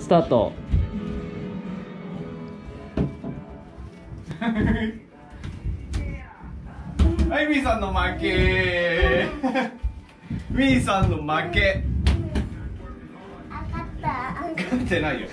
スタート。はいみーさんの負け。みーさんの負け。あかった。勝ってないよ。